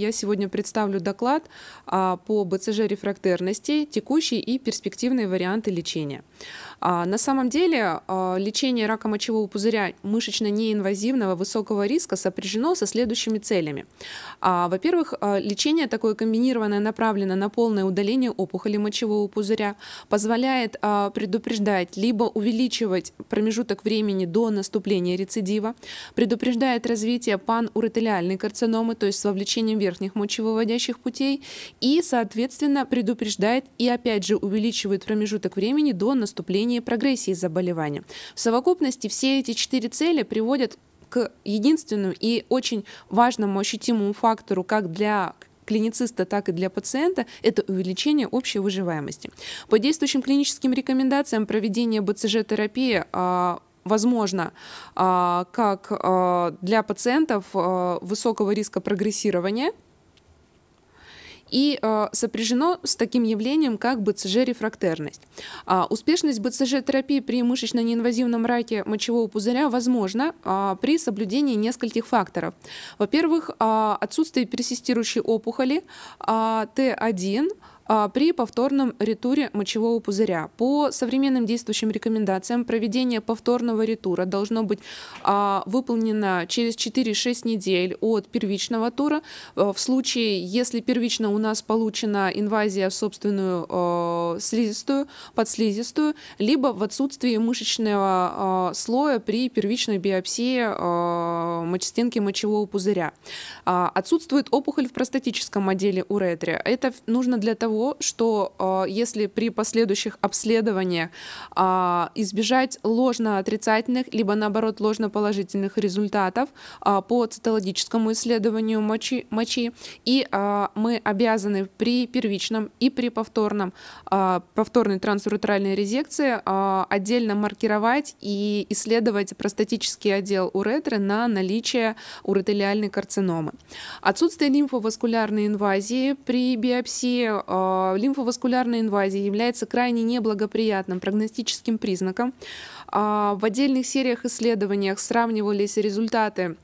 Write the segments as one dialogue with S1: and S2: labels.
S1: Я сегодня представлю доклад а, по БЦЖ рефрактерности, текущие и перспективные варианты лечения. А, на самом деле а, лечение рака мочевого пузыря мышечно-неинвазивного высокого риска сопряжено со следующими целями. Во-первых, лечение такое комбинированное направлено на полное удаление опухоли мочевого пузыря, позволяет предупреждать либо увеличивать промежуток времени до наступления рецидива, предупреждает развитие пануретелиальной карциномы, то есть с вовлечением верхних мочевыводящих путей и, соответственно, предупреждает и, опять же, увеличивает промежуток времени до наступления прогрессии заболевания. В совокупности все эти четыре цели приводят к единственному и очень важному ощутимому фактору как для клинициста, так и для пациента, это увеличение общей выживаемости. По действующим клиническим рекомендациям проведения БЦЖ-терапии а, возможно а, как а, для пациентов а, высокого риска прогрессирования и сопряжено с таким явлением, как БЦЖ-рефрактерность. Успешность БЦЖ-терапии при мышечно-неинвазивном раке мочевого пузыря возможна при соблюдении нескольких факторов. Во-первых, отсутствие персистирующей опухоли а, Т1, а, при повторном ретуре мочевого пузыря. По современным действующим рекомендациям проведение повторного ретура должно быть а, выполнено через 4-6 недель от первичного тура. А, в случае, если первично у нас получена инвазия в собственную слизистую, подслизистую, либо в отсутствии мышечного слоя при первичной биопсии мочестенки мочевого пузыря. Отсутствует опухоль в простатическом отделе уретры. Это нужно для того, того, что э, если при последующих обследованиях э, избежать ложно-отрицательных, либо наоборот ложно-положительных результатов э, по цитологическому исследованию мочи, мочи и э, мы обязаны при первичном и при повторном, повторной трансуретральной резекции отдельно маркировать и исследовать простатический отдел уретры на наличие уретелиальной карциномы. Отсутствие лимфоваскулярной инвазии при биопсии э, лимфоваскулярная инвазия является крайне неблагоприятным прогностическим признаком. А, в отдельных сериях исследованиях сравнивались результаты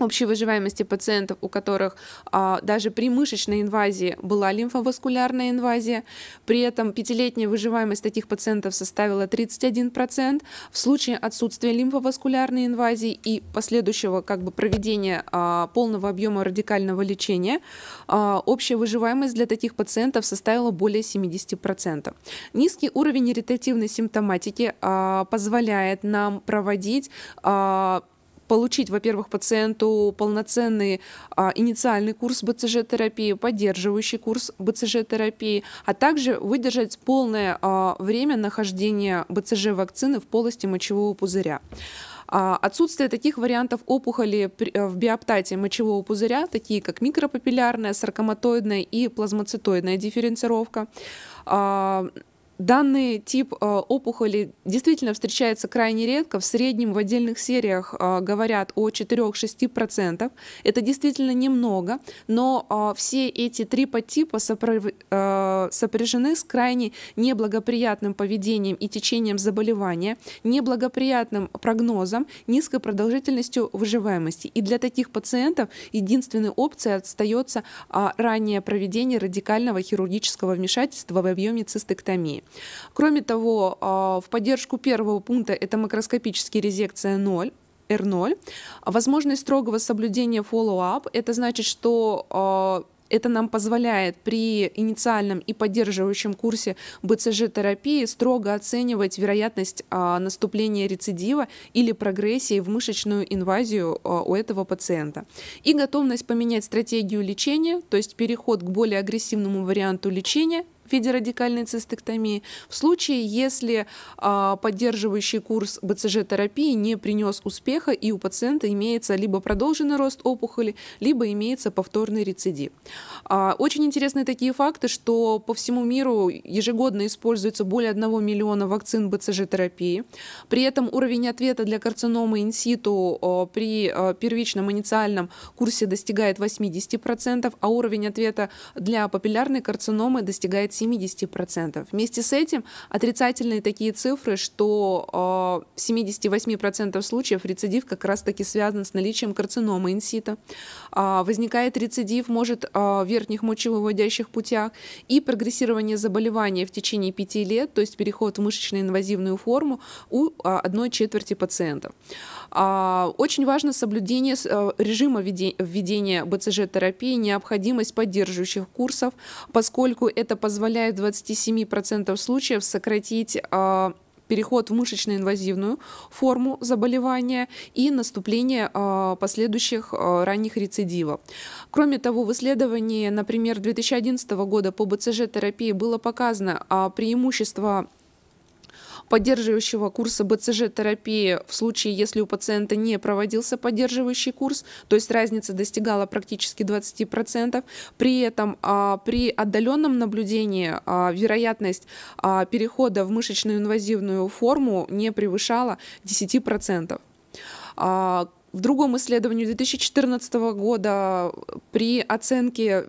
S1: общей выживаемости пациентов, у которых а, даже при мышечной инвазии была лимфоваскулярная инвазия. При этом пятилетняя выживаемость таких пациентов составила 31%. В случае отсутствия лимфоваскулярной инвазии и последующего как бы, проведения а, полного объема радикального лечения, а, общая выживаемость для таких пациентов составила более 70%. Низкий уровень ирритативной симптоматики а, позволяет нам проводить а, получить, во-первых, пациенту полноценный а, инициальный курс БЦЖ-терапии, поддерживающий курс БЦЖ-терапии, а также выдержать полное а, время нахождения БЦЖ-вакцины в полости мочевого пузыря. А, отсутствие таких вариантов опухоли э, в биоптате мочевого пузыря, такие как микропапиллярная, саркоматоидная и плазмоцитоидная дифференцировка, а, Данный тип э, опухоли действительно встречается крайне редко. В среднем в отдельных сериях э, говорят о 4-6%. Это действительно немного, но э, все эти три подтипа сопряжены с крайне неблагоприятным поведением и течением заболевания, неблагоприятным прогнозом, низкой продолжительностью выживаемости. И для таких пациентов единственной опцией остается раннее проведение радикального хирургического вмешательства в объеме цистектомии. Кроме того, а, в поддержку первого пункта это макроскопическая резекция 0, R0. Возможность строгого соблюдения follow-up, это значит, что а, это нам позволяет при инициальном и поддерживающем курсе БЦЖ-терапии строго оценивать вероятность а, наступления рецидива или прогрессии в мышечную инвазию у этого пациента. И готовность поменять стратегию лечения, то есть переход к более агрессивному варианту лечения в виде радикальной цистектомии, в случае, если а, поддерживающий курс БЦЖ-терапии не принес успеха и у пациента имеется либо продолженный рост опухоли, либо имеется повторный рецидив. А, очень интересны такие факты, что по всему миру ежегодно используется более 1 миллиона вакцин БЦЖ-терапии. При этом уровень ответа для карциномы инситу при а, первичном инициальном курсе достигает 80%, а уровень ответа для папиллярной карциномы достигает 70%. Вместе с этим отрицательные такие цифры, что в 78% случаев рецидив как раз-таки связан с наличием карциномы инсита. Возникает рецидив, может, в верхних мочевыводящих путях и прогрессирование заболевания в течение 5 лет, то есть переход в мышечно-инвазивную форму у одной четверти пациентов. Очень важно соблюдение э, режима введения БЦЖ-терапии, необходимость поддерживающих курсов, поскольку это позволяет в 27% случаев сократить а, переход в мышечно-инвазивную форму заболевания и наступление э, последующих э, ранних рецидивов. Кроме того, в исследовании, например, 2011 года по БЦЖ-терапии было показано э, преимущество поддерживающего курса БЦЖ-терапии в случае, если у пациента не проводился поддерживающий курс, то есть разница достигала практически 20%. При этом а, при отдаленном наблюдении а, вероятность а, перехода в мышечную инвазивную форму не превышала 10%. В другом исследовании 2014 года при оценке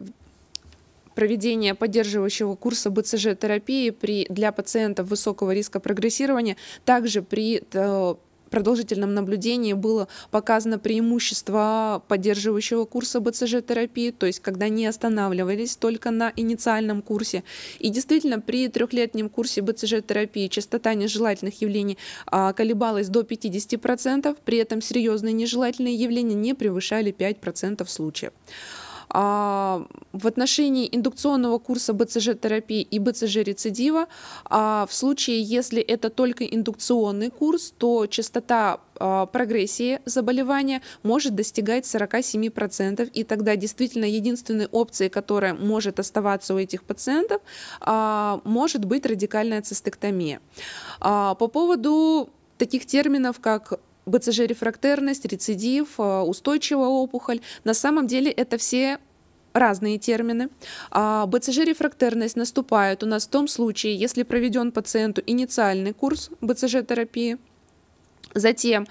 S1: проведение поддерживающего курса БЦЖ-терапии при, для пациентов высокого риска прогрессирования также при э, продолжительном наблюдении было показано преимущество поддерживающего курса БЦЖ-терапии, то есть когда не останавливались только на инициальном курсе. И действительно, при трехлетнем курсе БЦЖ-терапии частота нежелательных явлений а, колебалась до 50%, при этом серьезные нежелательные явления не превышали 5% случаев. А, в отношении индукционного курса БЦЖ-терапии и БЦЖ-рецидива, а, в случае, если это только индукционный курс, то частота а, прогрессии заболевания может достигать 47%, и тогда действительно единственной опцией, которая может оставаться у этих пациентов, может быть радикальная цистектомия. По поводу таких терминов, как БЦЖ-рефрактерность, рецидив, э, устойчивая опухоль. На самом деле это все разные термины. А БЦЖ-рефрактерность наступает у нас в том случае, если проведен пациенту инициальный курс БЦЖ-терапии, затем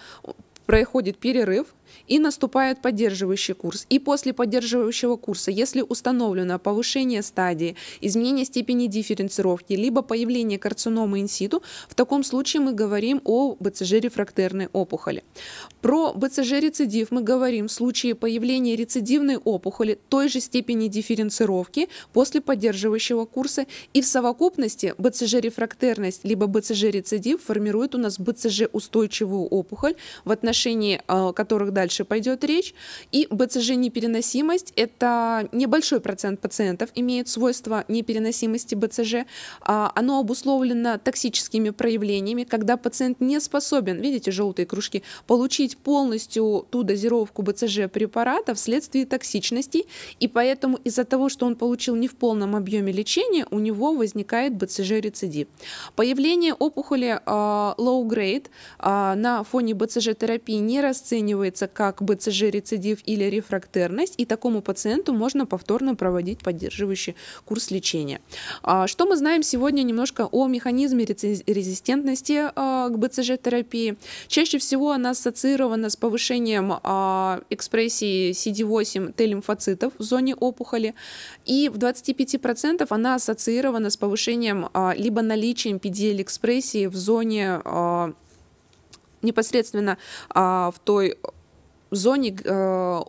S1: проходит перерыв, и наступает поддерживающий курс. И после поддерживающего курса, если установлено повышение стадии, изменение степени дифференцировки, либо появление карциномы инситу, в таком случае мы говорим о БЦЖ-рефрактерной опухоли. Про БЦЖ-рецидив мы говорим в случае появления рецидивной опухоли той же степени дифференцировки после поддерживающего курса. И в совокупности БЦЖ-рефрактерность либо БЦЖ-рецидив формирует у нас БЦЖ-устойчивую опухоль, в отношении э, которых дальше дальше пойдет речь. И БЦЖ-непереносимость – это небольшой процент пациентов имеет свойство непереносимости БЦЖ. А, оно обусловлено токсическими проявлениями, когда пациент не способен, видите, желтые кружки, получить полностью ту дозировку БЦЖ препарата вследствие токсичности, и поэтому из-за того, что он получил не в полном объеме лечения, у него возникает БЦЖ-рецидив. Появление опухоли uh, low grade uh, на фоне БЦЖ-терапии не расценивается как БЦЖ-рецидив или рефрактерность, и такому пациенту можно повторно проводить поддерживающий курс лечения. А, что мы знаем сегодня немножко о механизме резистентности а, к БЦЖ-терапии? Чаще всего она ассоциирована с повышением а, экспрессии CD8 Т-лимфоцитов в зоне опухоли, и в 25% она ассоциирована с повышением либо наличием PDL-экспрессии в зоне непосредственно в той зоне э,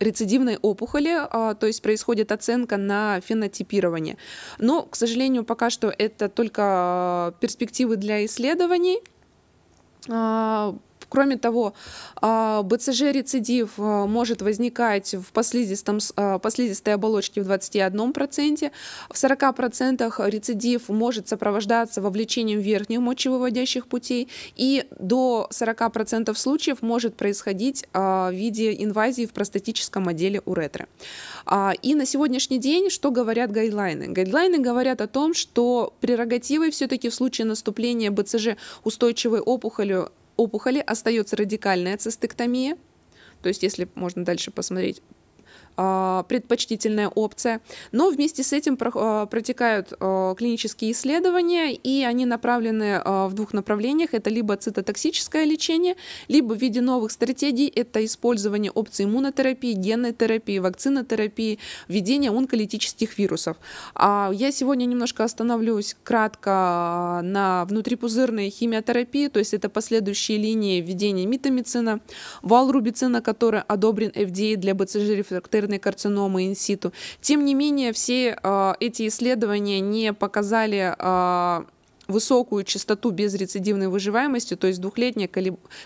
S1: рецидивной опухоли, а, то есть происходит оценка на фенотипирование. Но, к сожалению, пока что это только перспективы для исследований. Кроме того, а, БЦЖ-рецидив а, может возникать в послизистом, а, послизистой оболочке в 21%, в 40% рецидив может сопровождаться вовлечением верхних мочевыводящих путей, и до 40% случаев может происходить в виде инвазии в простатическом отделе уретры. И на сегодняшний день что говорят гайдлайны? Гайдлайны говорят о том, что прерогативой все-таки в случае наступления БЦЖ устойчивой опухоли опухоли остается радикальная цистектомия, то есть если можно дальше посмотреть, предпочтительная опция. Но вместе с этим а, протекают а, клинические исследования, и они направлены в двух направлениях. Это либо цитотоксическое лечение, либо в виде новых стратегий это использование опций иммунотерапии, генной терапии, вакцинотерапии, введение онколитических вирусов. Я сегодня немножко остановлюсь кратко на внутрипузырной химиотерапии, то есть это последующие линии введения митомицина, валрубицина, который одобрен FDA для БЦЖ-рефрактерной характерной карциномы инситу. Тем не менее, все э, эти исследования не показали э, высокую частоту безрецидивной выживаемости, то есть двухлетняя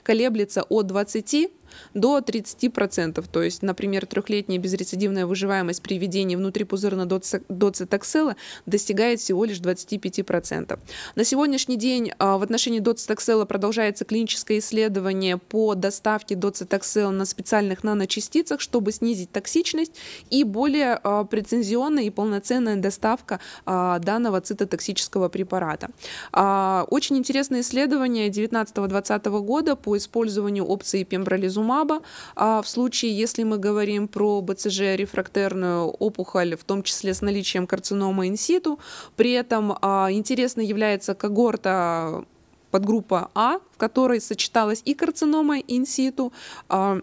S1: колеблется от 20 до 30%. То есть, например, трехлетняя безрецидивная выживаемость при введении внутрипузырно доцитоксела достигает всего лишь 25%. На сегодняшний день а, в отношении доцитоксела продолжается клиническое исследование по доставке доцитоксела на специальных наночастицах, чтобы снизить токсичность и более а, прецензионная и полноценная доставка а, данного цитотоксического препарата. Очень интересное исследование 19-20 года по использованию опции пембролизума ритузумаба. А в случае, если мы говорим про БЦЖ рефрактерную опухоль, в том числе с наличием карцинома инситу, при этом а, интересно является когорта подгруппа А, в которой сочеталась и карцинома инситу, а,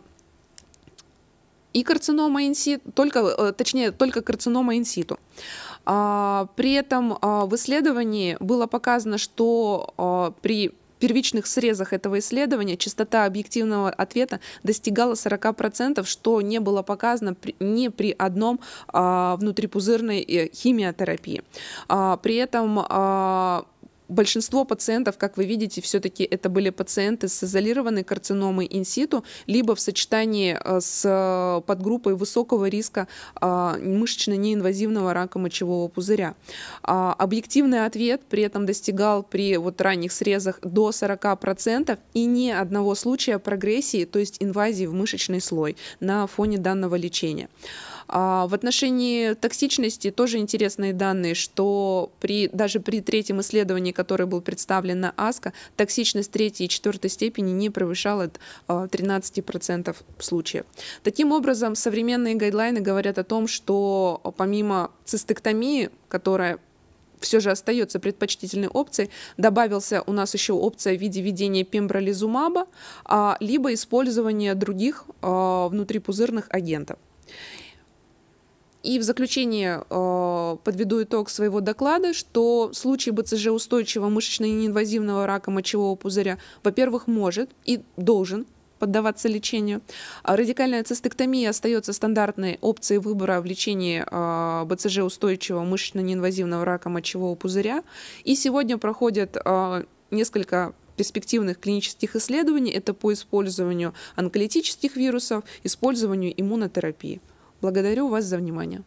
S1: и карцинома инситу, только, э, точнее, только карцинома инситу. А, при этом а, в исследовании было показано, что а, при первичных срезах этого исследования частота объективного ответа достигала 40%, что не было показано при, ни при одном а, внутрипузырной э, химиотерапии. А, при этом а, большинство пациентов, как вы видите, все-таки это были пациенты с изолированной карциномой инситу, либо в сочетании э, с подгруппой высокого риска а, мышечно-неинвазивного рака мочевого пузыря. А, объективный ответ при этом достигал при вот ранних срезах до 40% и ни одного случая прогрессии, то есть инвазии в мышечный слой на фоне данного лечения. А в отношении токсичности тоже интересные данные, что при, даже при третьем исследовании, которое было представлено на АСКО, токсичность третьей и четвертой степени не превышала 13% а, случаев. Таким образом, современные гайдлайны говорят о том, что помимо цистектомии, которая все же остается предпочтительной опцией, добавился у нас еще опция в виде введения пембролизумаба, а, либо использования других внутрипузырных агентов. И в заключение э, подведу итог своего доклада, что случай БЦЖ устойчивого мышечно-неинвазивного рака мочевого пузыря, во-первых, может и должен поддаваться лечению. А радикальная цистектомия остается стандартной опцией выбора в лечении э, БЦЖ устойчивого мышечно-неинвазивного рака мочевого пузыря. И сегодня проходят э, несколько перспективных клинических исследований. Это по использованию онколитических вирусов, использованию иммунотерапии. Благодарю вас за внимание.